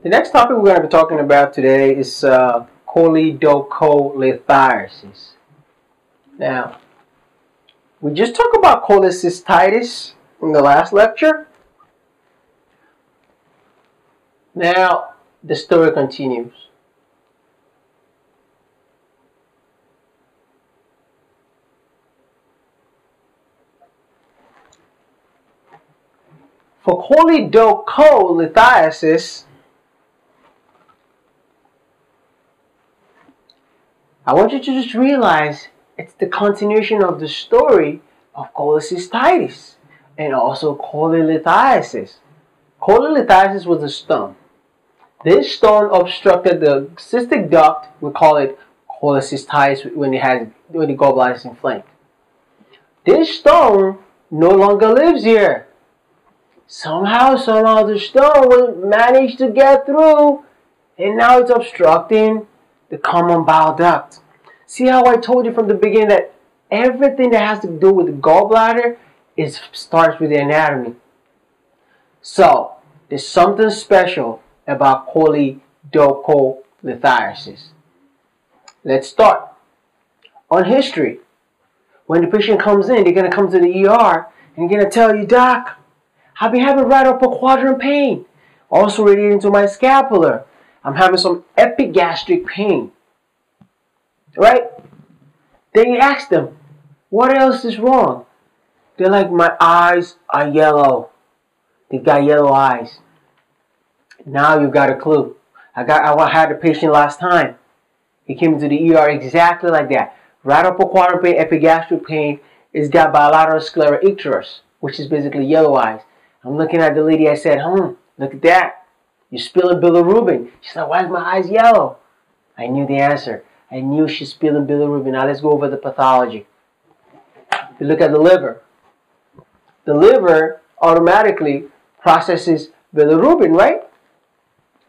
The next topic we're going to be talking about today is uh. Now, we just talked about cholecystitis in the last lecture. Now, the story continues. For choledocholithiasis, I want you to just realize it's the continuation of the story of cholecystitis and also cholelithiasis. Cholelithiasis was a stone. This stone obstructed the cystic duct. We call it cholecystitis when it has when the gallbladder is inflamed. This stone no longer lives here. Somehow, somehow, the stone will manage to get through, and now it's obstructing the common bile duct. See how I told you from the beginning that everything that has to do with the gallbladder is starts with the anatomy. So there's something special about choledocholithiasis. Let's start. On history, when the patient comes in, they're gonna come to the ER and they're gonna tell you, Doc, I've been having right upper quadrant pain, also radiating to my scapular. I'm having some epigastric pain. Right? Then you ask them, what else is wrong? They're like, my eyes are yellow. They got yellow eyes. Now you got a clue. I got I had a patient last time. He came into the ER exactly like that. Right upper quadrant pain, epigastric pain is got bilateral sclera icterus, which is basically yellow eyes. I'm looking at the lady. I said, "Hmm, look at that. You're spilling bilirubin." She said, "Why is my eyes yellow?" I knew the answer. I knew she's spilling bilirubin. Now let's go over the pathology. You look at the liver. The liver automatically processes bilirubin, right?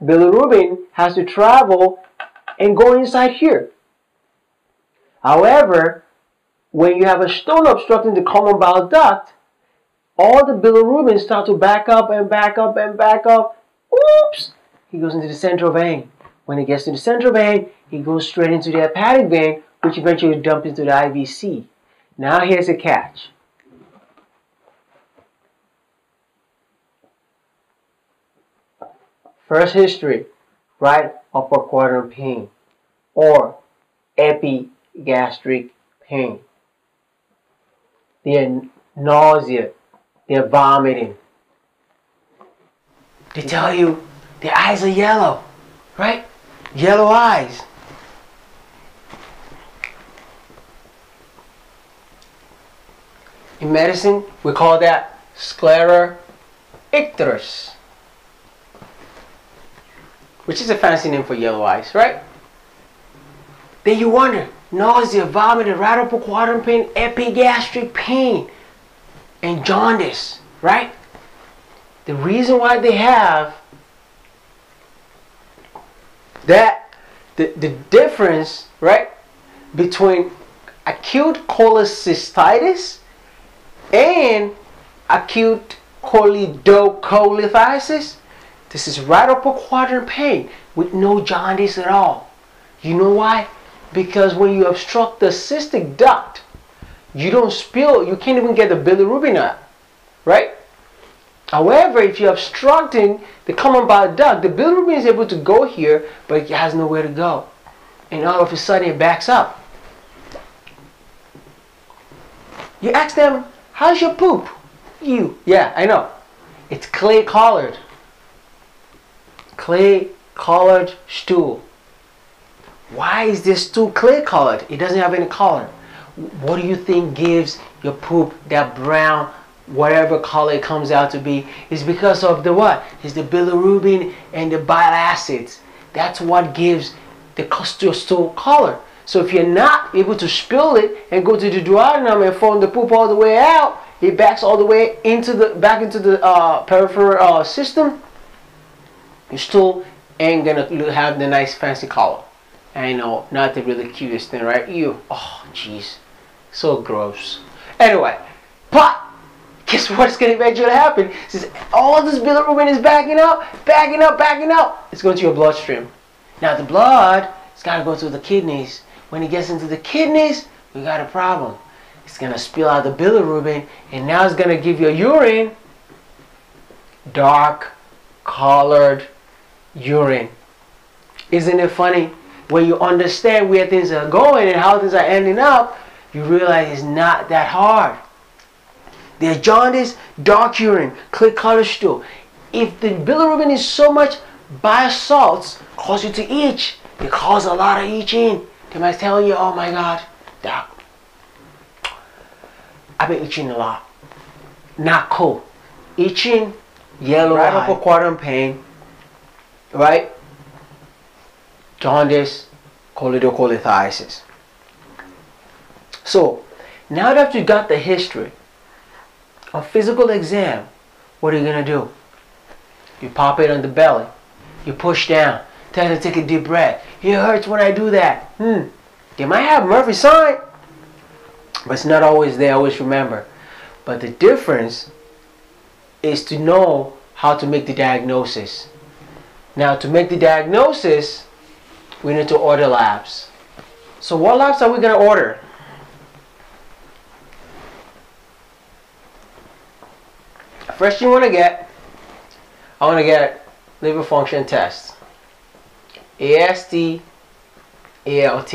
Bilirubin has to travel and go inside here. However, when you have a stone obstructing the common bile duct, all the bilirubin start to back up and back up and back up. Oops! He goes into the central vein. When he gets to the central vein, he goes straight into the hepatic vein, which eventually dumps into the IVC. Now here's a catch. First history, right upper quadrant pain or epigastric pain. They're nausea, they're vomiting. They tell you their eyes are yellow, right? Yellow eyes. In medicine, we call that sclera icterus, which is a fancy name for yellow eyes, right? Then you wonder, nausea, vomiting, right upper quadrant pain, epigastric pain, and jaundice, right? The reason why they have that, the, the difference, right, between acute cholecystitis and acute choledocholithiasis, this is right upper quadrant pain with no jaundice at all. You know why? Because when you obstruct the cystic duct, you don't spill, you can't even get the bilirubin out, right? However, if you're obstructing the common bile duct, the bilirubin is able to go here, but it has nowhere to go. And all of a sudden it backs up. You ask them, How's your poop? You. Yeah, I know. It's clay colored. Clay colored stool. Why is this stool clay colored? It doesn't have any color. What do you think gives your poop that brown, whatever color it comes out to be? Is because of the what? Is the bilirubin and the bile acids. That's what gives the stool color. So if you're not able to spill it and go to the duodenum and form the poop all the way out, it backs all the way into the back into the uh, peripheral uh, system. You still ain't gonna have the nice fancy color. I know, not the really cutest thing, right? You, oh, jeez, so gross. Anyway, but guess what's going to eventually happen? Since all this bilirubin is backing up, backing up, backing up, it's going to your bloodstream. Now the blood, it's got to go through the kidneys. When it gets into the kidneys, we got a problem. It's going to spill out the bilirubin, and now it's going to give your urine dark colored urine. Isn't it funny? When you understand where things are going and how things are ending up, you realize it's not that hard. There's jaundice, dark urine, clear color stool. If the bilirubin is so much, bile salts cause you to itch. They cause a lot of itching. They I tell you, oh my God, doc, I've been itching a lot. Not cool. Itching, yellow right eye. upper quadrant pain, right? Jaundice, choledocholithiasis. So, now that you got the history, a physical exam, what are you going to do? You pop it on the belly. You push down. Tell to take a deep breath. It hurts when I do that. Hmm. They might have Murphy sign, but it's not always there. Always remember. But the difference is to know how to make the diagnosis. Now, to make the diagnosis, we need to order labs. So, what labs are we going to order? First you want to get, I want to get liver function test. AST, ALT.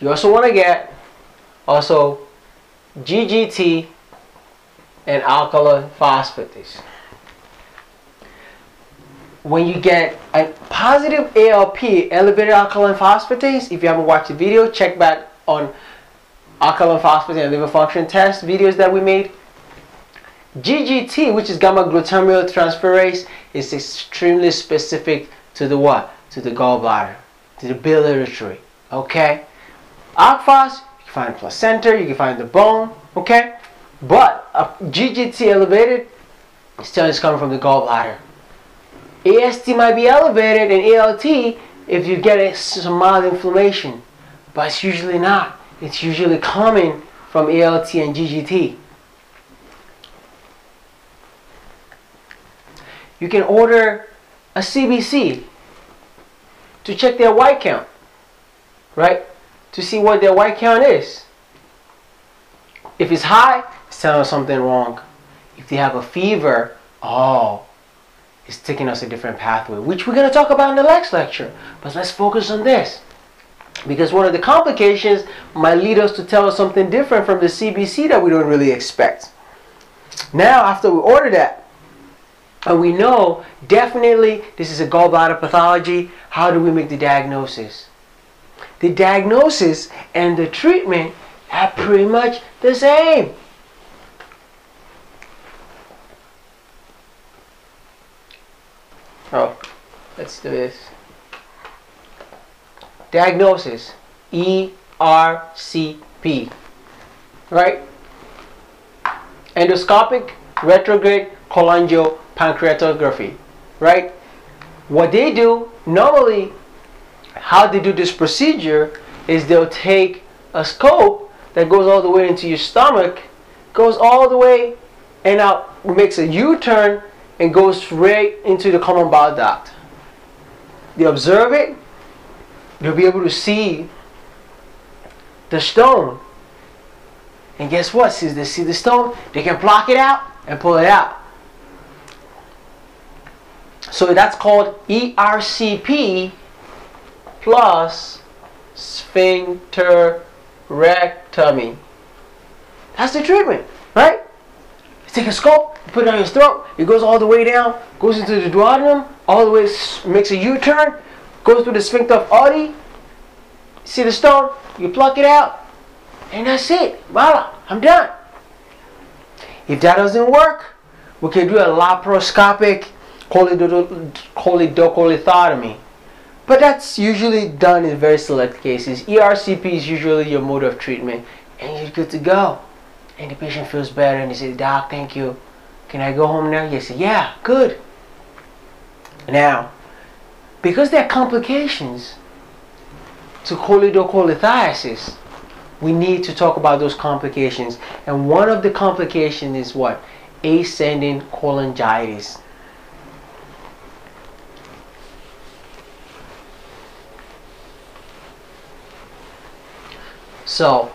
You also want to get also GGT and alkaline phosphatase. When you get a positive ALP, elevated alkaline phosphatase, if you haven't watched the video, check back on alkaline phosphatase and liver function test videos that we made. GGT, which is gamma glutamyl transferase, is extremely specific to the what? To the gallbladder, to the biliary. Okay? Alk phos, you can find placenta, you can find the bone. Okay? But a GGT elevated, still is coming from the gallbladder. AST might be elevated and ALT if you get some mild inflammation, but it's usually not. It's usually coming from ALT and GGT. you can order a CBC to check their white count, right? To see what their white count is. If it's high, it's telling us something wrong. If they have a fever, oh, it's taking us a different pathway, which we're going to talk about in the next lecture. But let's focus on this. Because one of the complications might lead us to tell us something different from the CBC that we don't really expect. Now, after we order that, and we know definitely this is a gallbladder pathology. How do we make the diagnosis? The diagnosis and the treatment are pretty much the same. Oh, let's do this. Diagnosis ERCP. Right? Endoscopic retrograde cholangio pancreatography, right? What they do, normally, how they do this procedure is they'll take a scope that goes all the way into your stomach, goes all the way and out makes a U-turn and goes straight into the common bile duct. They observe it, they'll be able to see the stone. And guess what? Since they see the stone, they can block it out and pull it out. So that's called ERCP plus sphincterectomy. That's the treatment, right? You take a scope, put it on your throat, it goes all the way down, goes into the duodenum, all the way, makes a U-turn, goes through the sphincter of Oddi. See the stone? You pluck it out, and that's it. Voila, I'm done. If that doesn't work, we can do a laparoscopic cholecystectomy. But that's usually done in very select cases. ERCP is usually your mode of treatment and you're good to go. And the patient feels better and they say, Doc, thank you. Can I go home now? You say, yeah, good. Now, because there are complications to choledocholithiasis, we need to talk about those complications. And one of the complications is what? Ascending cholangitis. So,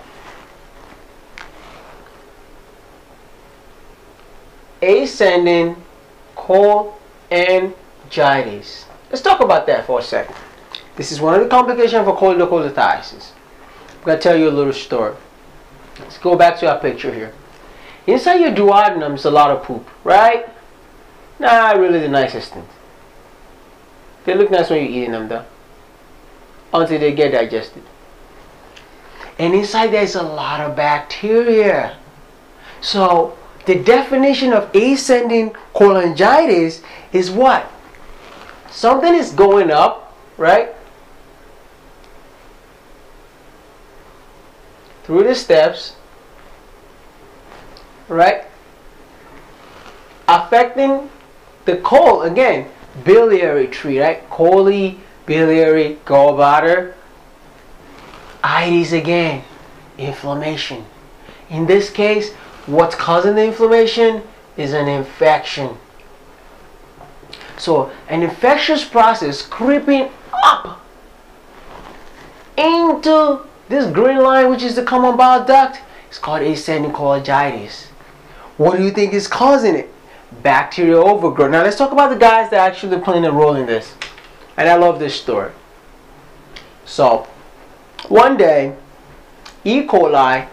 ascending cholangitis. Let's talk about that for a second. This is one of the complications for cholecystectomy. I'm going to tell you a little story. Let's go back to our picture here. Inside your duodenum is a lot of poop, right? Not really the nicest thing. They look nice when you're eating them though. Until they get digested. And inside there's a lot of bacteria. So the definition of ascending cholangitis is what? Something is going up, right? Through the steps, right? Affecting the colon, again, biliary tree, right? Chole, biliary, gallbladder, itis again, inflammation. In this case, what's causing the inflammation is an infection. So, an infectious process creeping up into this green line, which is the common bile duct, is called ascending cholangitis. What do you think is causing it? Bacterial overgrowth. Now, let's talk about the guys that actually playing a role in this. And I love this story. So, one day, E. coli,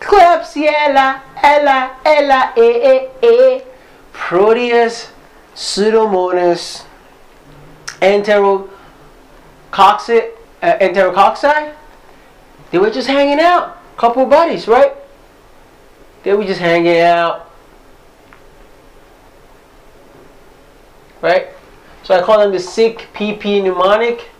Klebsiella, Ella, Ella, E, E, E, Proteus, Pseudomonas, Enterococci, uh, Enterococci, they were just hanging out. Couple buddies, right? They were just hanging out. Right? So I call them the sick PP mnemonic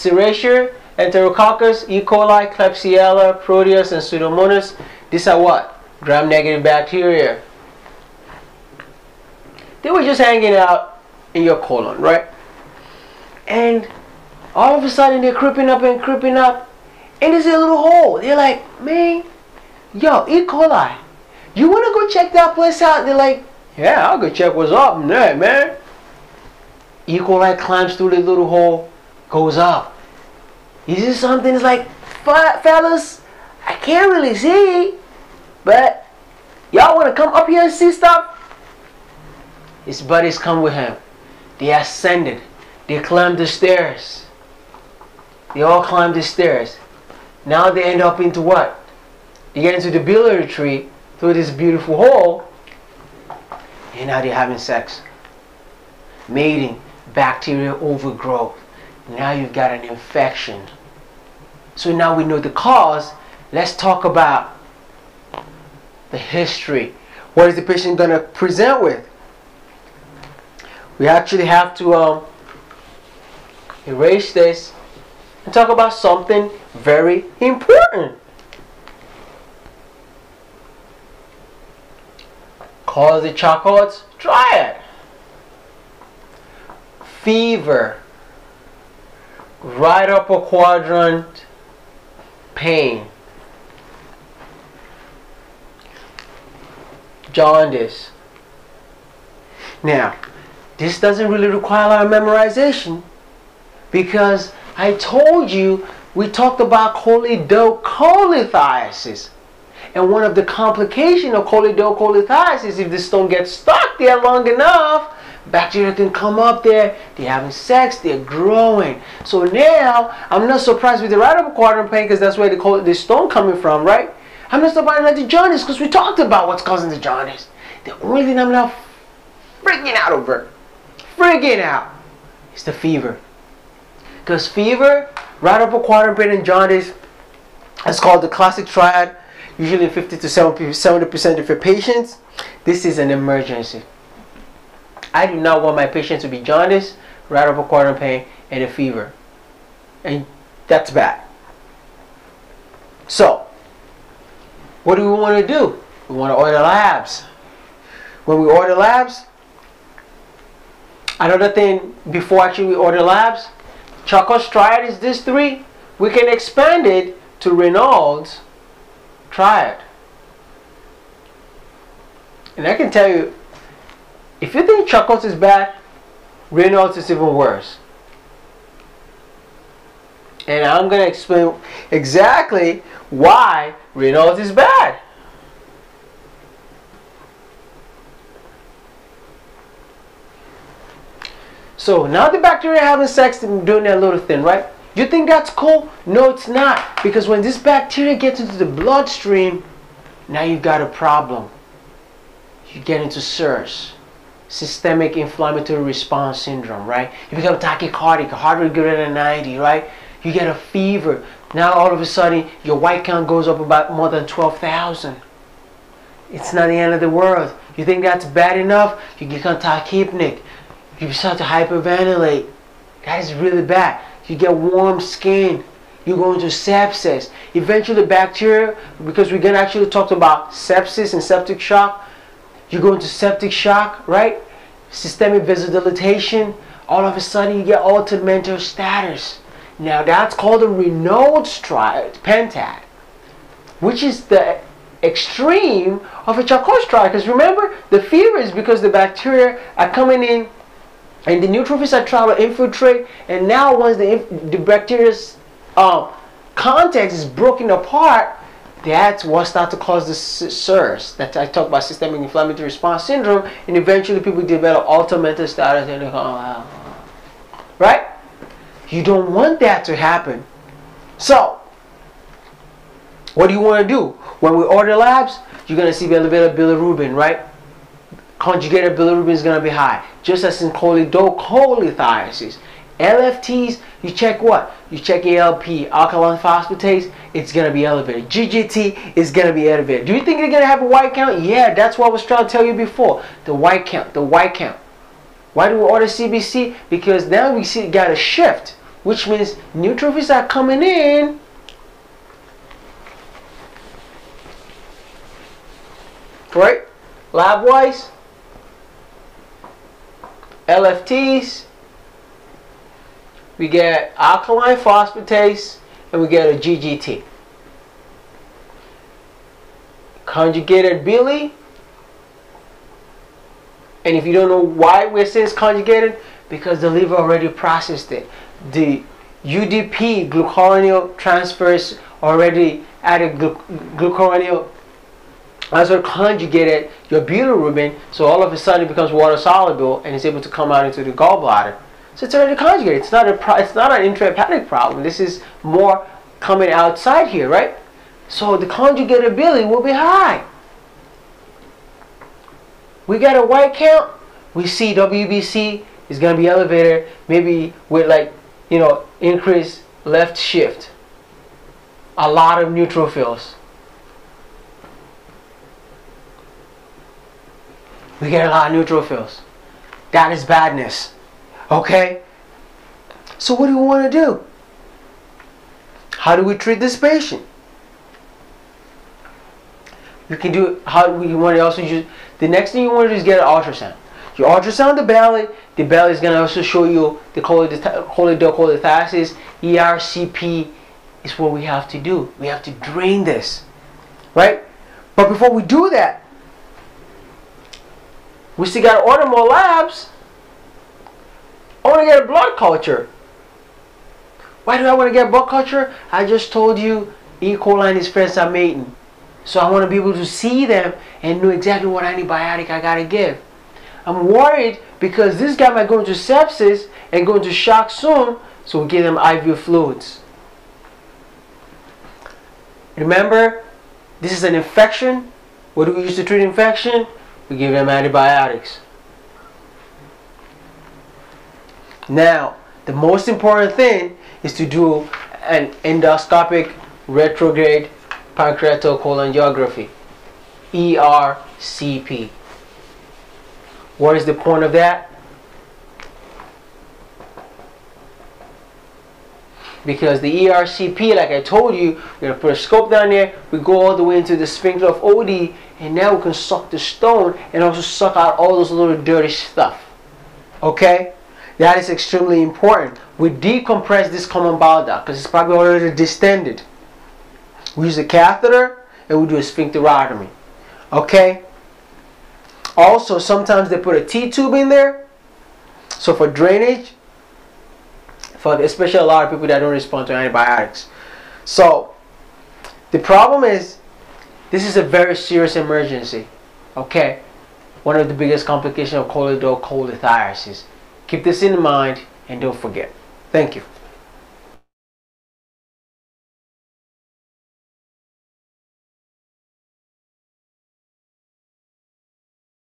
Serratia, Enterococcus, E. coli, Klebsiella, Proteus, and Pseudomonas. These are what? Gram-negative bacteria. They were just hanging out in your colon, right? And all of a sudden they're creeping up and creeping up. And there's a little hole. They're like, man, yo, E. coli, you want to go check that place out? They're like, yeah, I'll go check what's up in there, man. E. coli climbs through the little hole goes up. Is this something that's like, fellas, I can't really see, but y'all want to come up here and see stuff? His buddies come with him. They ascended. They climbed the stairs. They all climbed the stairs. Now they end up into what? They get into the biliary tree through this beautiful hole. And now they're having sex. Mating, bacterial overgrowth. Now you've got an infection. So now we know the cause. Let's talk about the history. What is the patient going to present with? We actually have to um, erase this and talk about something very important. Cause the Charcot's triad. Fever right upper quadrant pain, jaundice. Now, this doesn't really require a lot of memorization because I told you we talked about choledocholithiasis. And one of the complications of choledocholithiasis, if the stone gets stuck there long enough, Bacteria can come up there, they're having sex, they're growing. So now, I'm not surprised with the right upper quadrant pain because that's where the, call the stone coming from, right? I'm not surprised with the jaundice because we talked about what's causing the jaundice. The only thing I'm now freaking out over, freaking out, is the fever. Because fever, right upper quadrant pain and jaundice, is called the classic triad, usually 50 to 70% of your patients. This is an emergency. I do not want my patient to be jaundice, right upper quadrant pain, and a fever. And that's bad. So, what do we want to do? We want to order labs. When we order labs, another thing before actually we order labs, Charcot's triad is this three. we can expand it to Reynolds' triad. And I can tell you, if you think Charcot is bad, Reynolds is even worse. And I'm going to explain exactly why Reynolds is bad. So now the bacteria having sex and doing their little thing, right? You think that's cool? No, it's not. Because when this bacteria gets into the bloodstream, now you've got a problem. You get into SIRS, systemic inflammatory response syndrome, right? You become tachycardic, heart rate greater than 90, right? You get a fever. Now all of a sudden your white count goes up about more than 12,000. It's not the end of the world. You think that's bad enough? You become tachypneic. You start to hyperventilate. That is really bad. You get warm skin. You go into sepsis. Eventually bacteria, because we're going to actually talk about sepsis and septic shock. You go into septic shock, right? Systemic vasodilatation. All of a sudden you get altered mental status. Now that's called a triad, pentad, which is the extreme of a Charcot triad. Because remember, the fever is because the bacteria are coming in and the neutrophils are trying to infiltrate. And now once the, the bacteria's uh, context is broken apart, that's what starts to cause the SIRS that I talk about systemic inflammatory response syndrome. And eventually people develop altered mental status and they go, oh, right? You don't want that to happen. So, what do you want to do? When we order labs, you're going to see the elevated bilirubin, right? Conjugated bilirubin is going to be high. Just as in cholelithiasis. LFTs, you check what? You check ALP, alkaline phosphatase, it's going to be elevated. GGT is going to be elevated. Do you think they're going to have a white count? Yeah, that's what I was trying to tell you before. The white count, the white count. Why do we order CBC? Because now we see got a shift which means neutrophils are coming in right lab wise LFTs we get alkaline phosphatase and we get a GGT conjugated bili and if you don't know why we're saying it's conjugated because the liver already processed it. The UDP glucuronyl transferase already added glu glucuronyl as well conjugated your bilirubin so all of a sudden it becomes water soluble and is able to come out into the gallbladder so it's already conjugated it's not a it's not an intrahepatic problem this is more coming outside here right so the conjugated bili will be high we got a white count we see WBC is going to be elevated maybe with like you know, increase left shift. A lot of neutrophils. We get a lot of neutrophils. That is badness. Okay? So what do we want to do? How do we treat this patient? You can do how we want to also use the next thing you want to do is get an ultrasound. You ultrasound the belly. The belly is going to also show you the cholelithiasis. ERCP is what we have to do. We have to drain this. Right? But before we do that, we still got to order more labs. I want to get a blood culture. Why do I want to get blood culture? I just told you E. coli and his friends are mating. So I want to be able to see them and know exactly what antibiotic I got to give. I'm worried because this guy might go into sepsis and go into shock soon, so we give them IV fluids. Remember, this is an infection. What do we use to treat infection? We give them antibiotics. Now, the most important thing is to do an endoscopic retrograde pancreatocolonography, ERCP. What is the point of that? Because the ERCP, like I told you, we're going to put a scope down there, we go all the way into the sphincter of Oddi, and now we can suck the stone and also suck out all those little dirty stuff. Okay? That is extremely important. We decompress this common bile duct because it's probably already distended. We use a catheter and we do a sphincterotomy. Okay? Also, sometimes they put a T-tube in there. So for drainage, for especially a lot of people that don't respond to antibiotics. So the problem is this is a very serious emergency. Okay? One of the biggest complications of cholelithiasis. Keep this in mind and don't forget. Thank you.